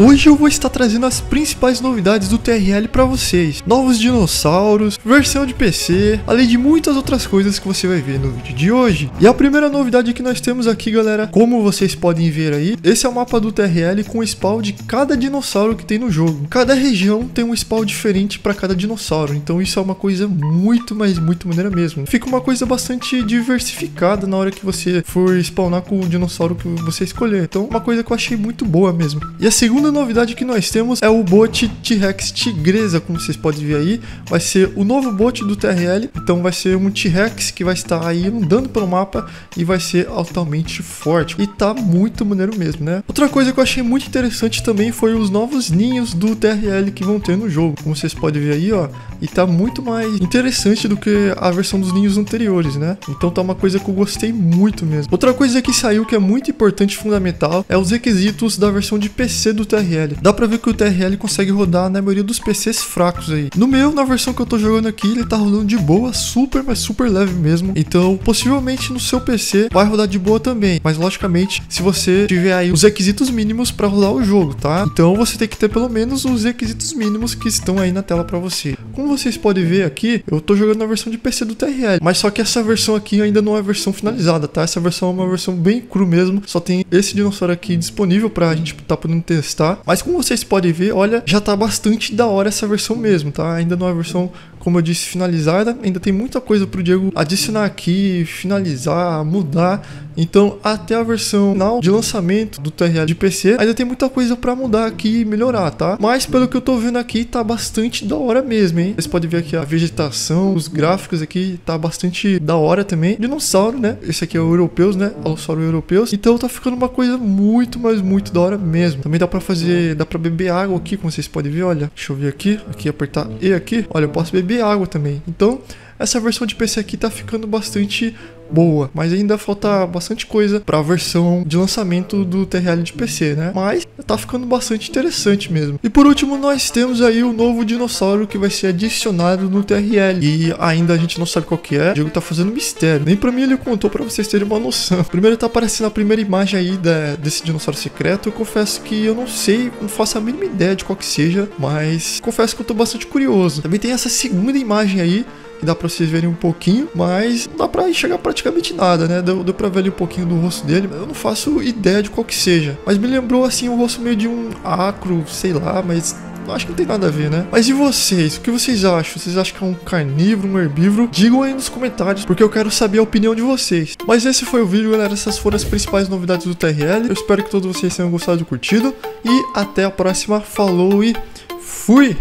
Hoje eu vou estar trazendo as principais novidades do TRL para vocês. Novos dinossauros, versão de PC, além de muitas outras coisas que você vai ver no vídeo de hoje. E a primeira novidade que nós temos aqui, galera, como vocês podem ver aí, esse é o mapa do TRL com o spawn de cada dinossauro que tem no jogo. Cada região tem um spawn diferente para cada dinossauro, então isso é uma coisa muito, mas muito maneira mesmo. Fica uma coisa bastante diversificada na hora que você for spawnar com o dinossauro que você escolher. Então, uma coisa que eu achei muito boa mesmo. E a segunda segunda novidade que nós temos é o bot T-Rex Tigresa, como vocês podem ver aí. Vai ser o novo bot do TRL, então vai ser um T-Rex que vai estar aí andando pelo mapa e vai ser altamente forte. E tá muito maneiro mesmo, né? Outra coisa que eu achei muito interessante também foi os novos ninhos do TRL que vão ter no jogo. Como vocês podem ver aí, ó, e tá muito mais interessante do que a versão dos ninhos anteriores, né? Então tá uma coisa que eu gostei muito mesmo. Outra coisa que saiu que é muito importante e fundamental é os requisitos da versão de PC do TRL. Dá pra ver que o TRL consegue rodar na maioria dos PCs fracos aí. No meu, na versão que eu tô jogando aqui, ele tá rodando de boa, super, mas super leve mesmo. Então, possivelmente no seu PC vai rodar de boa também. Mas, logicamente, se você tiver aí os requisitos mínimos para rodar o jogo, tá? Então, você tem que ter pelo menos os requisitos mínimos que estão aí na tela para você. Como vocês podem ver aqui, eu tô jogando na versão de PC do TRL. Mas só que essa versão aqui ainda não é a versão finalizada, tá? Essa versão é uma versão bem cru mesmo. Só tem esse dinossauro aqui disponível pra gente tá podendo testar? Mas como vocês podem ver, olha, já tá bastante da hora essa versão mesmo, tá? Ainda não é a versão, como eu disse, finalizada. Ainda tem muita coisa pro Diego adicionar aqui, finalizar, mudar. Então, até a versão final de lançamento do TRL de PC, ainda tem muita coisa para mudar aqui e melhorar, tá? Mas pelo que eu tô vendo aqui, tá bastante da hora mesmo, hein? Vocês podem ver aqui a vegetação, os gráficos aqui, tá bastante da hora também. Dinossauro, né? Esse aqui é o europeus, né? Alossauro europeus. Então tá ficando uma coisa muito, mas muito da hora mesmo. Também dá para fazer, dá para beber água aqui, como vocês podem ver, olha. Deixa eu ver aqui, aqui apertar E aqui. Olha, eu posso beber água também. Então, essa versão de PC aqui tá ficando bastante boa, mas ainda falta bastante coisa para a versão de lançamento do TRL de PC, né? Mas tá ficando bastante interessante mesmo. E por último, nós temos aí o novo dinossauro que vai ser adicionado no TRL e ainda a gente não sabe qual que é. O Diego tá fazendo mistério. Nem para mim ele contou para vocês terem uma noção. Primeiro tá aparecendo a primeira imagem aí da, desse dinossauro secreto. Eu confesso que eu não sei, não faço a mínima ideia de qual que seja, mas confesso que eu tô bastante curioso. Também tem essa segunda imagem aí que dá pra vocês verem um pouquinho, mas não dá pra enxergar praticamente nada, né? Deu, deu pra ver ali um pouquinho do rosto dele, eu não faço ideia de qual que seja. Mas me lembrou, assim, o rosto meio de um acro, sei lá, mas acho que não tem nada a ver, né? Mas e vocês? O que vocês acham? Vocês acham que é um carnívoro, um herbívoro? Digam aí nos comentários, porque eu quero saber a opinião de vocês. Mas esse foi o vídeo, galera. Essas foram as principais novidades do TRL. Eu espero que todos vocês tenham gostado e curtido. E até a próxima. Falou e fui!